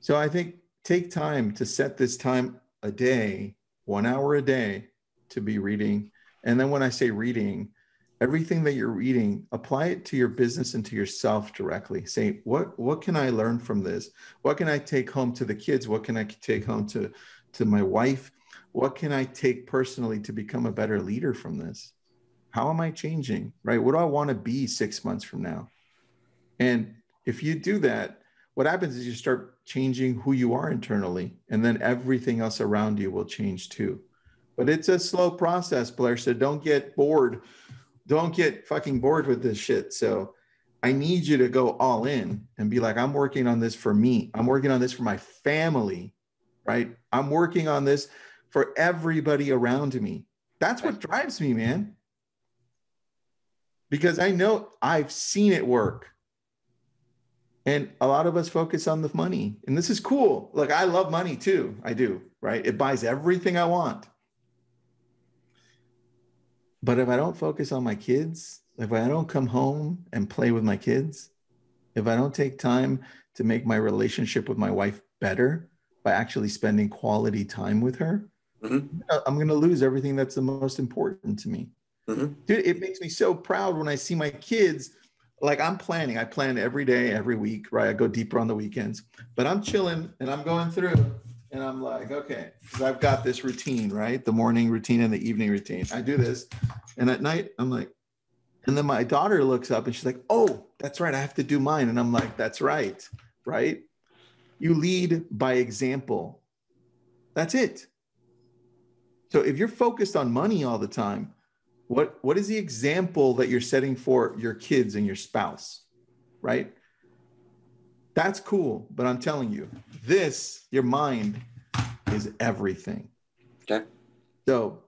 So I think take time to set this time a day, one hour a day to be reading. And then when I say reading, everything that you're reading, apply it to your business and to yourself directly. Say, what what can I learn from this? What can I take home to the kids? What can I take home to to my wife? What can I take personally to become a better leader from this? How am I changing? Right? What do I want to be six months from now? And if you do that, what happens is you start changing who you are internally, and then everything else around you will change too. But it's a slow process, Blair. So don't get bored. Don't get fucking bored with this shit. So I need you to go all in and be like, I'm working on this for me. I'm working on this for my family, right? I'm working on this for everybody around me. That's what drives me, man. Because I know I've seen it work. And a lot of us focus on the money. And this is cool. Like, I love money too. I do, right? It buys everything I want. But if I don't focus on my kids, if I don't come home and play with my kids, if I don't take time to make my relationship with my wife better by actually spending quality time with her, mm-hmm. I'm going to lose everything that's the most important to me. Mm-hmm. Dude, it makes me so proud when I see my kids like I'm planning, I plan every day, every week, right? I go deeper on the weekends, but I'm chilling and I'm going through and I'm like, okay, because I've got this routine, right? The morning routine and the evening routine. I do this. And at night, I'm like, and then my daughter looks up and she's like, oh, that's right. I have to do mine. And I'm like, that's right, right? You lead by example. That's it. So if you're focused on money all the time, what what is the example that you're setting for your kids and your spouse right that's cool but i'm telling you this your mind is everything. Okay. So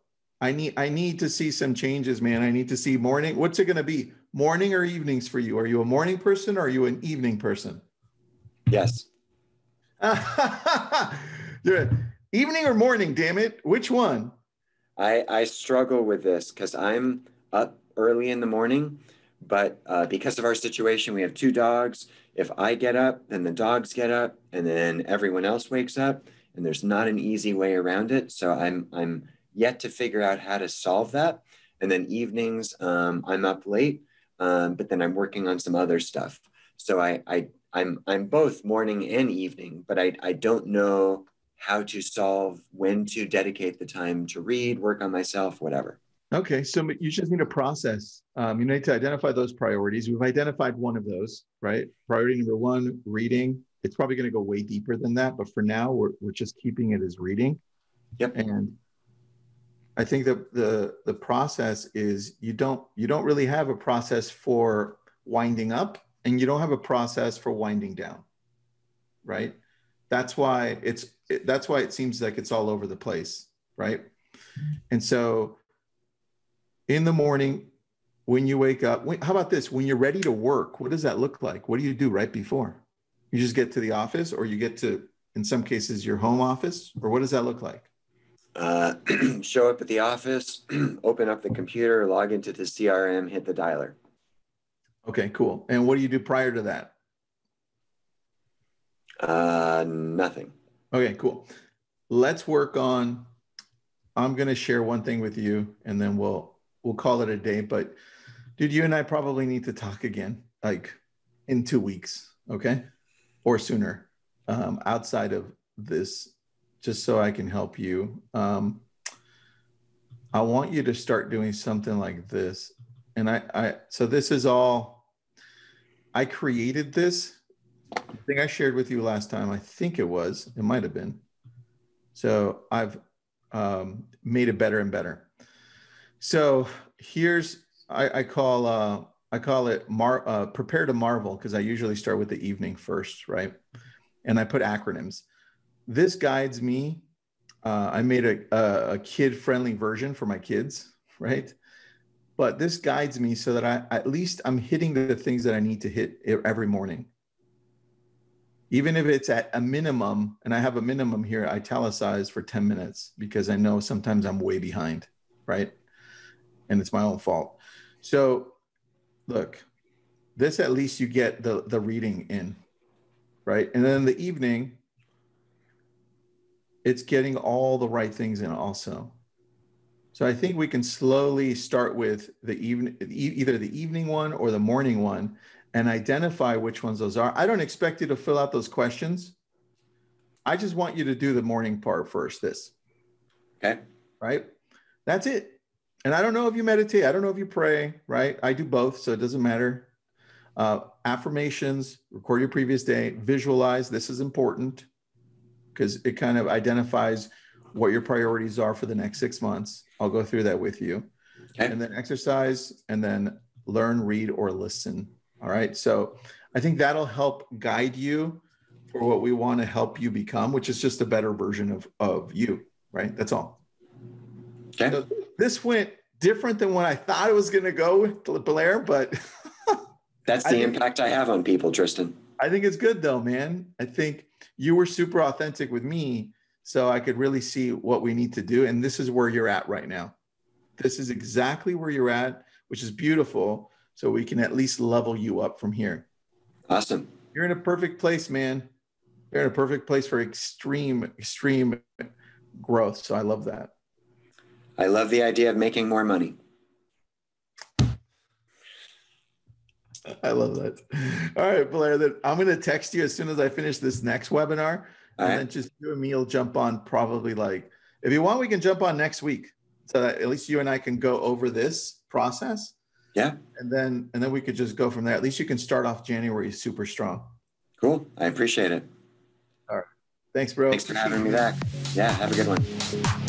i need i need to see some changes man. I need to see morning what's it going to be? Morning or evenings for you? Are you a morning person or are you an evening person? Yes. You're evening or morning damn it. Which one? I, I struggle with this because I'm up early in the morning, but uh, because of our situation, we have two dogs. If I get up, then the dogs get up, and then everyone else wakes up, and there's not an easy way around it. So I'm I'm yet to figure out how to solve that. And then evenings, um, I'm up late, um, but then I'm working on some other stuff. So I, I I'm I'm both morning and evening, but I I don't know how to solve when to dedicate the time to read, work on myself, whatever. Okay, so you just need a process. Um, you need to identify those priorities. We've identified one of those, right? Priority number one, reading. It's probably going to go way deeper than that, but for now, we're, we're just keeping it as reading. Yep. And I think that the the process is you don't you don't really have a process for winding up, and you don't have a process for winding down, right? That's why it's it, that's why it seems like it's all over the place, right? And so in the morning, when you wake up, when, how about this? When you're ready to work, what does that look like? What do you do right before? You just get to the office, or you get to, in some cases, your home office, or what does that look like? Uh, show up at the office, open up the computer, log into the CRM, hit the dialer. Okay, cool. And what do you do prior to that? Uh, nothing. Okay, cool. Let's work on. I'm going to share one thing with you, and then we'll we'll call it a day. But dude, you and I probably need to talk again, like in two weeks, okay, or sooner, um, outside of this, just so I can help you. Um, I want you to start doing something like this, and I, I so this is all. I created this I think I shared with you last time. I think it was. It might have been. So I've um, made it better and better. So here's I, I call uh, I call it mar, uh, prepare to marvel because I usually start with the evening first, right? And I put acronyms. This guides me. Uh, I made a, a, a kid friendly version for my kids, right? But this guides me so that I at least I'm hitting the things that I need to hit every morning even if it's at a minimum, and I have a minimum here italicized for 10 minutes because I know sometimes I'm way behind, right? And it's my own fault. So look, this at least you get the, the reading in, right? And then the evening, it's getting all the right things in also. So I think we can slowly start with the even either the evening one or the morning one, and identify which ones those are. I don't expect you to fill out those questions. I just want you to do the morning part first. This. Okay. Right. That's it. And I don't know if you meditate. I don't know if you pray. Right. I do both, so it doesn't matter. Uh, affirmations. Record your previous day. Visualize. This is important because it kind of identifies what your priorities are for the next six months. I'll go through that with you. Okay. And then exercise, and then learn, read, or listen all right. So I think that'll help guide you for what we want to help you become, which is just a better version of, of you. Right. That's all. Okay. So this went different than what I thought it was going to go with Blair, but that's the I impact I have on people, Tristan. I think it's good though, man. I think you were super authentic with me. So I could really see what we need to do. And this is where you're at right now. This is exactly where you're at, which is beautiful so we can at least level you up from here. Awesome. You're in a perfect place, man. You're in a perfect place for extreme, extreme growth. So I love that. I love the idea of making more money. I love that. All right, Blair. Then I'm going to text you as soon as I finish this next webinar, and right. then just you and me will jump on. Probably like, if you want, we can jump on next week, so that at least you and I can go over this process yeah. And then and then we could just go from there. At least you can start off January super strong. Cool. I appreciate it. All right. Thanks, bro. Thanks for having me back. Yeah. Have a good one.